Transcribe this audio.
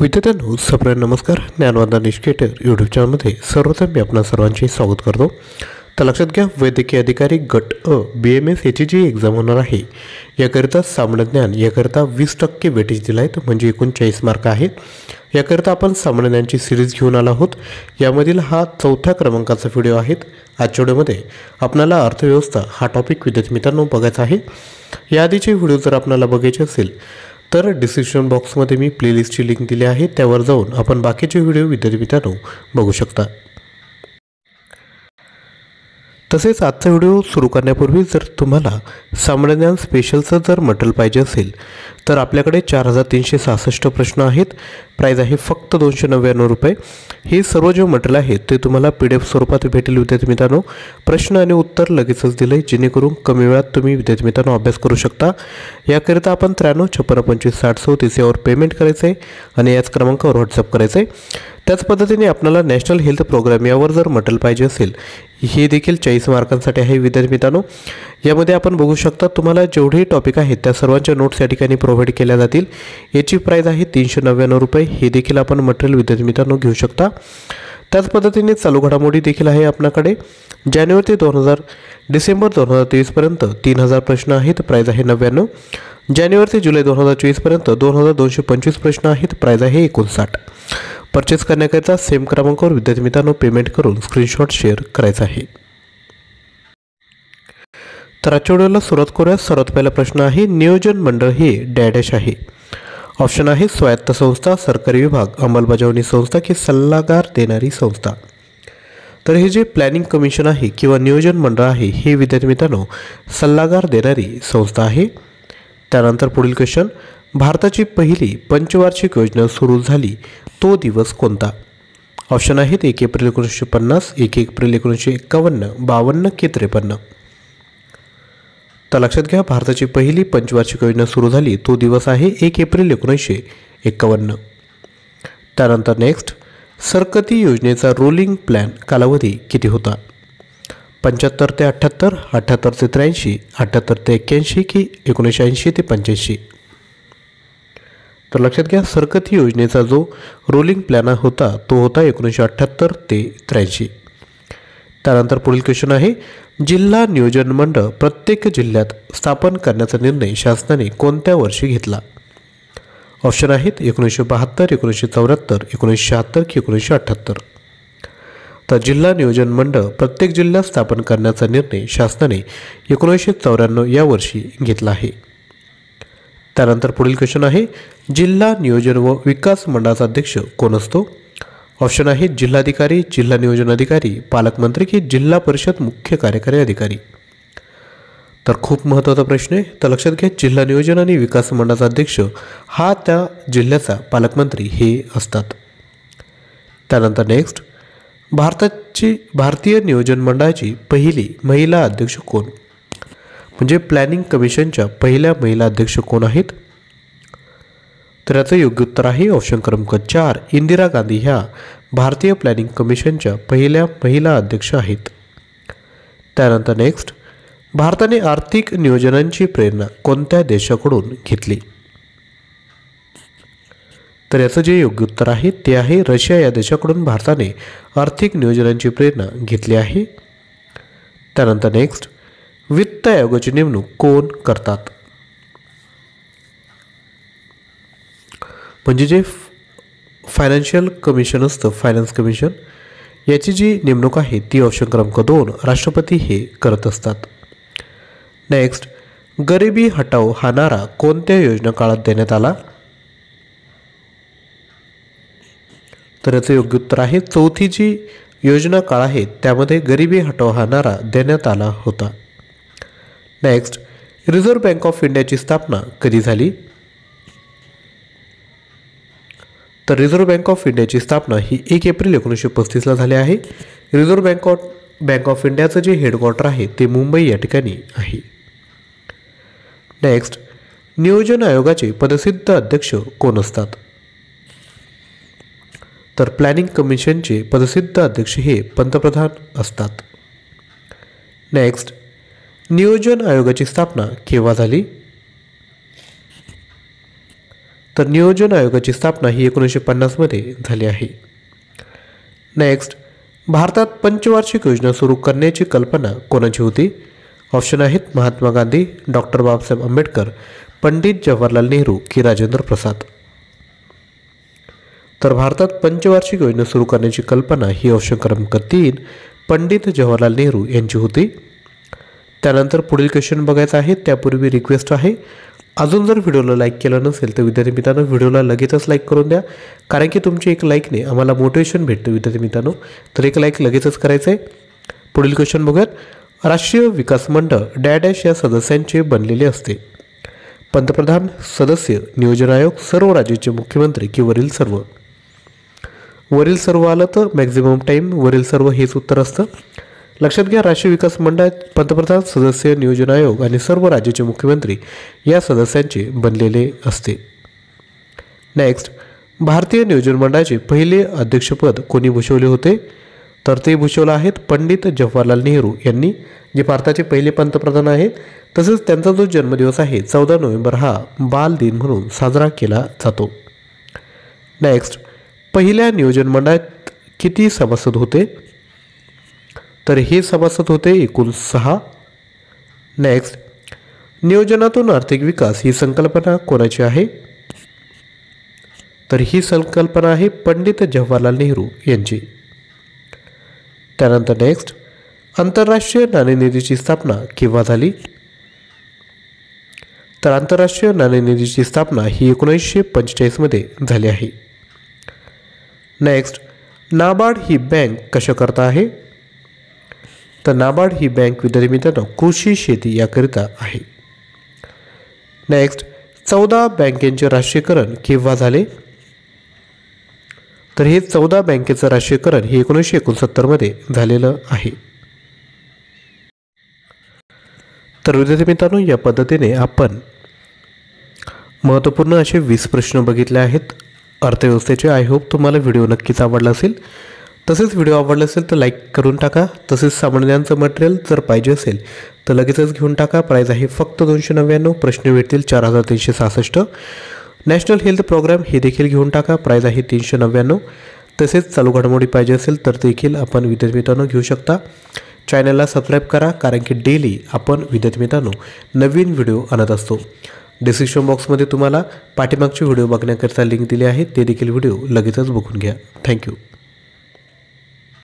विद्यार्थ्यांनो सप्र नमस्कार. ज्ञानवंदन निष्केटर यूट्यूब चॅनलमध्ये सर्वप्रथम मी आपणा सर्वांचे स्वागत करतो. तर लक्षात घ्या वैद्यकीय अधिकारी गट अ बी एम एस याची जी एक्झाम होणार आहे. याकरिता सामान्य ज्ञान याकरिता वीस टक्के वेटेज दिला आहे म्हणजे एकूण चाळीस मार्क आहेत. याकरिता आपण सामान्य ज्ञानची सिरीज घेऊन आलो आहोत. यामधील हा चौथ्या क्रमांकाचा व्हिडिओ आहेत. आजच्या व्हिडिओमध्ये आपल्याला अर्थव्यवस्था हा टॉपिक विद्यार्थी मित्रांनो बघायचा आहे. याआधीचे व्हिडिओ जर आपल्याला बघायचे असेल तर डिस्क्रिप्शन बॉक्समध्ये मी प्लेलिस्टची लिंक दिली आहे त्यावर जाऊन आपण बाकीचे व्हिडिओ विद्यार्थी मित्रांनो बघू शकता. तसेच आजचा व्हिडिओ सुरू करण्यापूर्वी जर तुम्हाला सामान्यज्ञान स्पेशलचं जर मटेरियल पाहिजे असेल तर आपल्याकडे चार हजार तीनशे सहासष्ट प्रश्न आहेत. प्राईज आहे फक्त दोनशे नव्याण्णव रुपये. हे सर्व जे मटेरियल आहे ते तुम्हाला पी डी एफ स्वरूपात भेटेल विद्यार्थी मित्रांनो. प्रश्न आणि उत्तर लगेचच दिलं आहे जेणेकरून कमी वेळात तुम्ही विद्यार्थी मित्रांनो अभ्यास करू शकता. याकरिता आपण त्र्याण्णव छप्पन्न पंचवीस साठ चौतीस यावर पेमेंट करायचं आहे आणि याच क्रमांकावर व्हॉट्सअप करायचं आहे त्याच पद्धतीने आपल्याला नॅशनल हेल्थ प्रोग्राम यावर जर मटल पाहिजे असेल हे देखील चाळीस मार्कांसाठी आहे विद्यार्थी मित्रांनो. यामध्ये आपण बघू शकता तुम्हाला जेवढेही टॉपिक आहेत त्या सर्वांच्या नोट्स या ठिकाणी प्रोव्हाइड केल्या जातील. याची प्राईज आहे तीनशे नव्याण्णव रुपये हे देखील आपण मटेरियल विद्यार्थी मित्रांनो घेऊ शकता. त्याच पद्धतीने चालू घडामोडी देखील आहे आपल्याकडे. जानेवारी ते दोन हजार डिसेंबर दोन हजार तेवीसपर्यंत तीन हजार प्रश्न आहेत प्राईज आहे नव्याण्णव. जानेवारी ते जुलै दोन हजार चोवीसपर्यंत दोन हजार दोनशे पंचवीस प्रश्न आहेत प्राईज आहे एकोणसाठ. परचेस करण्याकरिता सेम क्रमांकावर विद्यार्थी मित्रांनो पेमेंट करून स्क्रीनशॉट शेअर करायचा आहे. तर आजच्या व्हिडिओला सुरुवात करूया सर्वात पहिला प्रश्न आहे नियोजन मंडळ हे डॅडॅश आहे. ऑप्शन आहे स्वायत्त संस्था सरकारी विभाग अंमलबजावणी संस्था की सल्लागार देणारी संस्था. तर हे जे प्लॅनिंग कमिशन आहे किंवा नियोजन मंडळ आहे हे विद्यार्थी मित्रांनो सल्लागार देणारी संस्था आहे. त्यानंतर पुढील क्वेश्चन भारताची पहिली पंचवार्षिक योजना सुरू झाली तो दिवस कोणता? ऑप्शन आहेत एक एप्रिल एकोणीसशे पन्नास एक एप्रिल एकोणीसशे एक्कावन्न बावन्न के त्रेपन्न. तर लक्षात घ्या भारताची पहिली पंचवार्षिक योजना सुरू झाली तो दिवस आहे एक एप्रिल एकोणीसशे एक्कावन्न त्यानंतर नेक्स्ट सरकती योजनेचा रोलिंग प्लॅन कालावधी किती होता? पंच्याहत्तर ते अठ्ठ्याहत्तर अठ्ठ्याहत्तर ते त्र्याऐंशी अठ्ठ्याहत्तर ते एक्क्याऐंशी की एकोणीसशे ऐंशी ते पंच्याऐंशी. तर लक्षात घ्या सरकती योजनेचा जो रोलिंग प्लॅन होता तो होता एकोणीसशे अठ्ठ्याहत्तर ते त्र्याऐंशी. त्यानंतर पुढील क्वेश्चन आहे जिल्हा नियोजन मंडळ प्रत्येक जिल्ह्यात स्थापन करण्याचा निर्णय शासनाने कोणत्या वर्षी घेतला? ऑप्शन आहेत एकोणीसशे बहात्तर एकोणीसशे चौऱ्याहत्तर एकोणीसशे शहात्तर की एकोणीसशे अठ्ठ्याहत्तर तर जिल्हा नियोजन मंडळ प्रत्येक जिल्ह्यात स्थापन करण्याचा निर्णय शासनाने एकोणीसशे चौऱ्याण्णव या वर्षी घेतला आहे. त्यानंतर पुढील क्वेश्चन आहे जिल्हा नियोजन व विकास मंडळाचा अध्यक्ष कोण असतो? ऑप्शन आहे जिल्हाधिकारी जिल्हा नियोजन अधिकारी पालकमंत्री की जिल्हा परिषद मुख्य कार्यकारी अधिकारी. तर खूप महत्त्वाचा प्रश्न आहे. तर लक्षात घ्या जिल्हा नियोजन आणि विकास मंडळाचा अध्यक्ष हा त्या जिल्ह्याचा पालकमंत्री हे असतात. त्यानंतर नेक्स्ट भारताची भारतीय नियोजन मंडळाची पहिली महिला अध्यक्ष कोण? म्हणजे प्लॅनिंग कमिशनच्या पहिल्या महिला अध्यक्ष कोण आहेत? तर याचं योग्य उत्तर आहे ऑप्शन क्रमांक चार. इंदिरा गांधी ह्या भारतीय प्लॅनिंग कमिशनच्या पहिल्या महिला अध्यक्ष आहेत. त्यानंतर नेक्स्ट भारताने आर्थिक नियोजनांची प्रेरणा कोणत्या देशाकडून घेतली? तर याचं जे योग्य उत्तर आहे ते आहे रशिया या देशाकडून भारताने आर्थिक नियोजनांची प्रेरणा घेतली आहे. त्यानंतर नेक्स्ट वित्त आयोगाची नेमणूक कोण करतात? म्हणजे जे फायनान्शियल कमिशन असतं फायनान्स कमिशन याची जी नेमणूक आहे ती ऑप्शन क्रमांक दोन राष्ट्रपती हे करत असतात. नेक्स्ट गरिबी हटाव हा नारा कोणत्या योजना काळात देण्यात आला? तर याचं योग्य उत्तर आहे. चौथी जी योजना काळ आहे त्यामध्ये गरिबी हटाव हा नारा देण्यात आला होता. नेक्स्ट रिझर्व्ह बँक ऑफ इंडियाची स्थापना कधी झाली? तर रिझर्व्ह बँक ऑफ इंडियाची स्थापना ही एक एप्रिल एकोणीसशे पस्तीसला झाली आहे. Reserve bank of bank of इंडियाचं जे हेडक्वार्टर आहे ते मुंबई या ठिकाणी आहे. नेक्स्ट नियोजन आयोगाचे पदसिद्ध अध्यक्ष कोण असतात? तर प्लॅनिंग कमिशनचे पदसिद्ध अध्यक्ष हे पंतप्रधान असतात. नेक्स्ट नियोजन आयोगाची स्थापना केव्हा झाली? तर नियोजन आयोगाची स्थापना ही एकोणीसशे पन्नासमध्ये झाली आहे. नेक्स्ट भारतात पंचवार्षिक योजना सुरू करण्याची कल्पना कोणाची होती? ऑप्शन आहेत महात्मा गांधी डॉक्टर बाबासाहेब आंबेडकर पंडित जवाहरलाल नेहरू की राजेंद्र प्रसाद. तर भारतात पंचवार्षिक योजना सुरू करण्याची कल्पना ही ऑप्शन क्रमांक तीन पंडित जवाहरलाल नेहरू यांची होती. त्यानंतर पुढील क्वेश्चन बघायचा आहे त्यापूर्वी रिक्वेस्ट आहे. अजून जर व्हिडिओला लाईक केलं नसेल तर विद्यार्थी मित्रांनो व्हिडिओला लगेचच लाईक करून द्या. कारण की तुमची एक लाईकने आम्हाला मोटिवेशन भेटतं विद्यार्थी मित्रांनो. तर एक लाईक लगेचच करायचं आहे पुढील क्वेश्चन बघूयात. राष्ट्रीय विकास मंडळ डॅडॅश या सदस्यांचे बनलेले असते. पंतप्रधान सदस्य नियोजन आयोग सर्व राज्याचे मुख्यमंत्री की वरील सर्व. वरील सर्व आलं तर मॅक्झिमम टाईम वरील सर्व हेच उत्तर असतं. लक्षात घ्या राष्ट्रीय विकास मंडळात पंतप्रधान सदस्य नियोजन आयोग आणि सर्व राज्याचे मुख्यमंत्री या सदस्यांचे बनलेले असते. नेक्स्ट भारतीय नियोजन मंडळाचे पहिले अध्यक्षपद कोणी भूषवले होते? तर ते भूषवलं आहेत पंडित जवाहरलाल नेहरू यांनी जे भारताचे पहिले पंतप्रधान आहेत. तसेच त्यांचा जो जन्मदिवस आहे चौदा नोव्हेंबर हा बाल दिन म्हणून साजरा केला जातो. नेक्स्ट पहिल्या नियोजन मंडळात किती सभासद होते? तर हे सभासद होते एकूण सहा. नेक्स्ट नियोजनातून आर्थिक विकास ही संकल्पना कोणाची आहे? तर ही संकल्पना आहे पंडित जवाहरलाल नेहरू यांची. त्यानंतर नेक्स्ट आंतरराष्ट्रीय नाणेनिधीची स्थापना केव्हा झाली? तर आंतरराष्ट्रीय नाणेनिधीची स्थापना ही एकोणीसशे पंचेचाळीसमध्ये झाली आहे. नेक्स्ट नाबार्ड ही बँक कशाकरता आहे? तर नाबार्ड ही बँक विद्यार्थी मित्रांनो कृषी शेती याकरिता आहे. नेक्स्ट चौदा बँकेचे राष्ट्रीयकरण केव्हा झाले? तर हे चौदा बँकेचं राष्ट्रीयकरण हे एकोणीसशे एकोणसत्तरमध्ये झालेलं आहे. तर विद्यार्थी मित्रांनो या पद्धतीने आपण महत्त्वपूर्ण असे वीस प्रश्न बघितले आहेत. अर्थव्यवस्थेचे आय होप तुम्हाला व्हिडिओ नक्कीच आवडला असेल. तसेच व्हिडिओ आवडला असेल तर लाईक करून टाका. तसेच सामान्यांचं मटेरियल जर पाहिजे असेल तर लगेचच घेऊन टाका. प्राईज आहे फक्त दोनशे नव्याण्णव प्रश्न भेटतील चार हजार तीनशे सहासष्ट. नॅशनल हेल्थ प्रोग्राम हे देखील घेऊन टाका. प्राईज आहे तीनशे नव्याण्णव. तसेच चालू घडामोडी पाहिजे असेल तर देखील आपण विद्यार्थी मित्रांनो घेऊ शकता. चॅनलला सबस्क्राईब करा कारण की डेली आपण विद्यार्थी मित्रांनो नवीन व्हिडिओ आणत असतो. डिस्क्रिप्शन बॉक्समध्ये तुम्हाला पाठीमागचे व्हिडिओ बघण्याकरिता लिंक दिली आहे ते देखील व्हिडिओ लगेचच बघून घ्या. थँक्यू